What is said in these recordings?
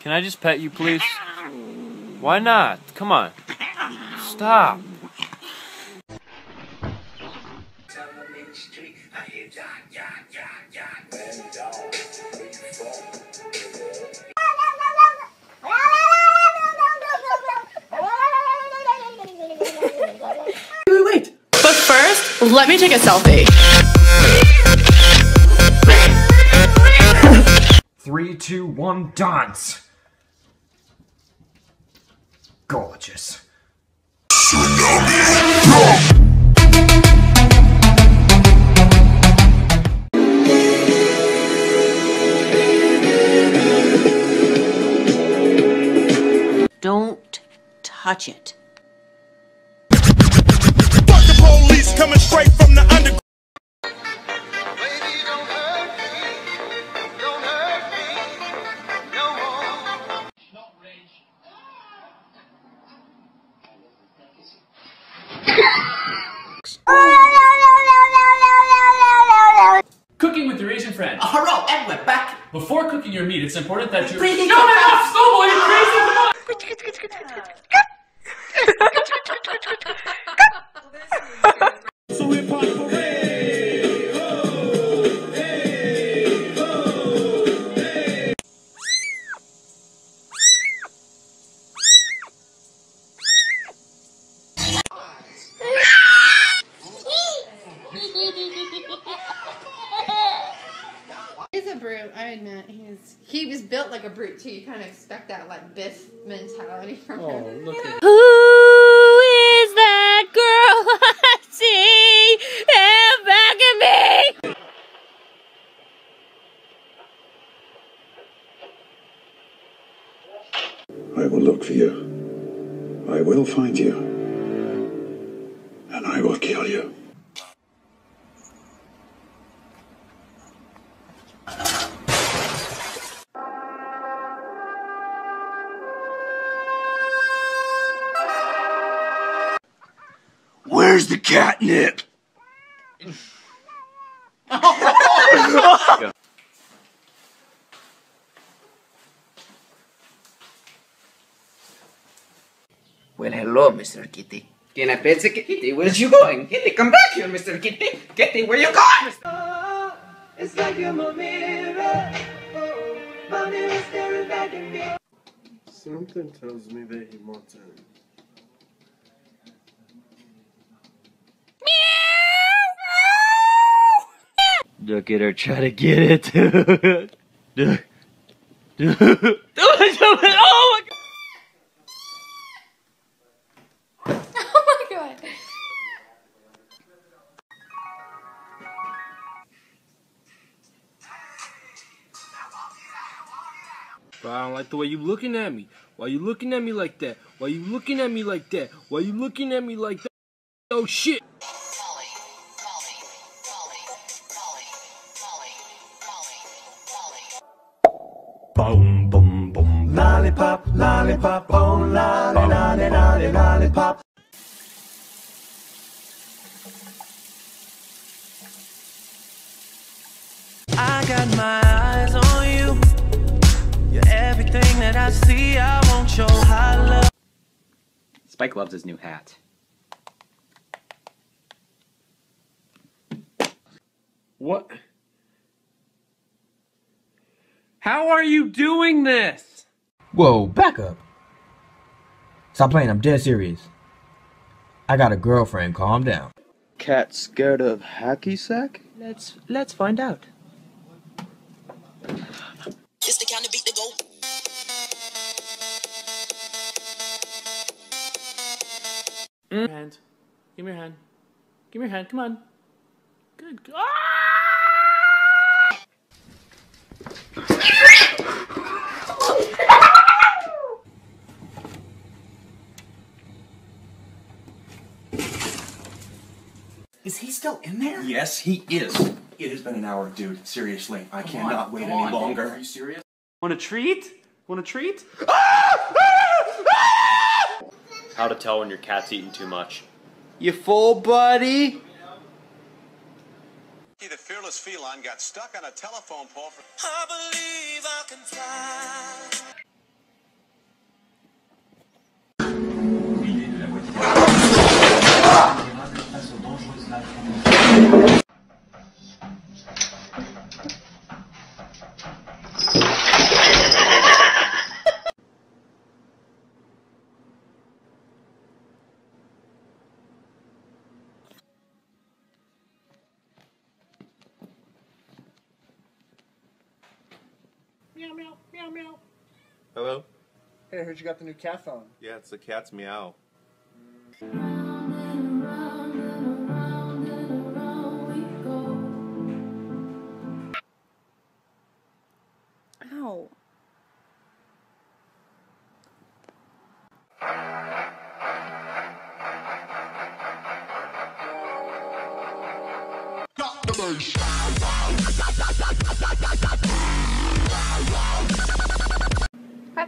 Can I just pet you, please? Why not? Come on. Stop. Wait, wait. But first, let me take a selfie. Three, two, one, dance. Gorgeous. Don't touch it. Fuck the police coming straight from the underground. Cooking your meat, it's important that you. Breathing Shut fast. it off, Snowball! You brute, I admit. He's he was built like a brute too. You kind of expect that like Biff mentality from oh, him. look at Who is that girl I see in back of me? I will look for you. I will find you. And I will kill you. Where's the catnip? Well, hello, Mr. Kitty. Can I pet the kitty? Where's you going? Kitty, come back here, Mr. Kitty. Kitty, where you going? Mr. It's like you're my mirror. Oh, my mirror staring back at me. Something tells me that he wants in. Look at her try to get it. Dude. Dude. oh my god. oh my god. But I don't like the way you're looking at me. Why you looking at me like that? Why you looking at me like that? Why you looking at me like that? Oh shit! Boom, boom, boom. Lollipop, lollipop, oh, lolly, lolly, lolly, lollipop. I got my eyes on you. You're everything that I see. I want your high love. Spike loves his new hat. What? How are you doing this? Whoa, back up. Stop playing, I'm dead serious. I got a girlfriend, calm down. Cat scared of hacky sack? Let's let's find out. Hand. Give me your hand. Give me your hand. Come on. Good. Ah! Is he still in there? Yes, he is. It has been an hour, dude. Seriously, I cannot wait any longer. Are you serious? Want a treat? Want a treat? How to tell when your cat's eating too much. You full, buddy? The fearless feline got stuck on a telephone pole for. I believe I can fly. Hello? Hey, I heard you got the new cat phone. Yeah, it's the cat's meow. Ow.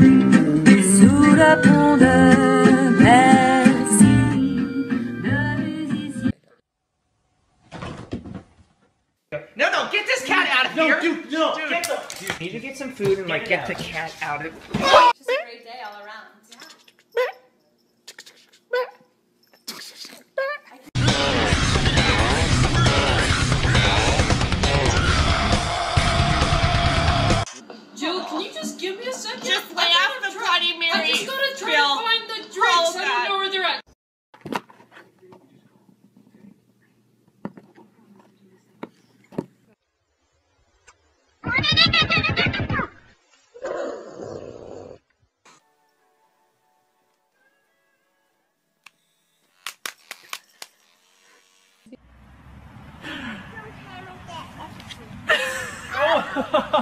Sous le pont de Bercy. No, no, get this cat out of No, here. dude, no, Dude, get the- you need to get some food and like Get get it the cat out of. Just a great day all around. I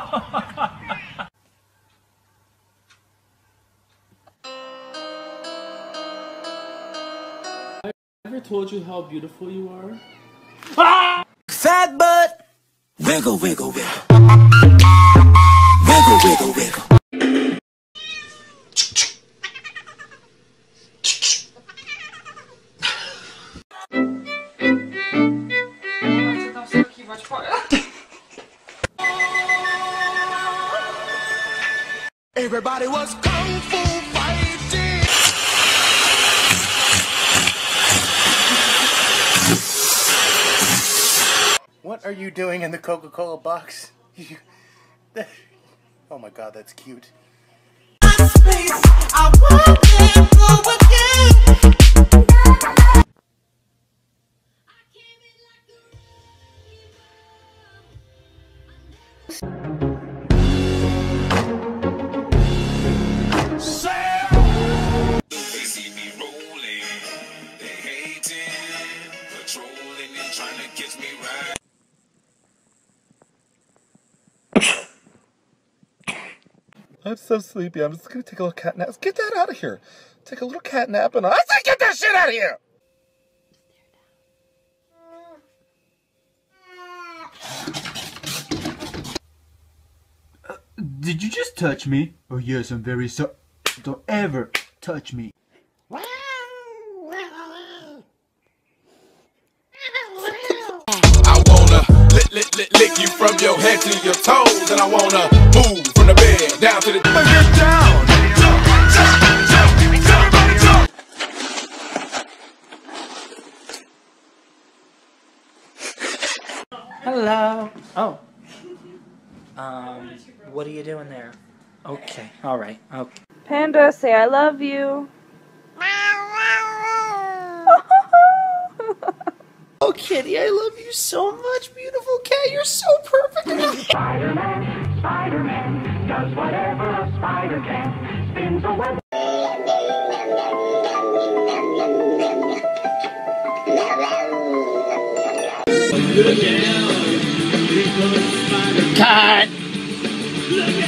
ever told you how beautiful you are? Ah! Fat butt. Wiggle, wiggle, wiggle. Wiggle, What are you doing in the Coca-Cola box? Oh my god, that's cute. I'm so sleepy. I'm just gonna take a little cat nap. Get that out of here. Take a little cat nap and I say get that shit out of here. Uh, did you just touch me? Oh yes, I'm very sorry. Don't ever touch me. Lick, you from your head to your toes, and I wanna move from the bed down to the. Get down. Hello. Oh. Um, what are you doing there? Okay. All right. Okay. Panda, say I love you. Oh, Kitty, I love you so much, beautiful cat. You're so perfect. Spider-Man, Spider-Man does whatever a spider can. Spins a web. Cut. Look out!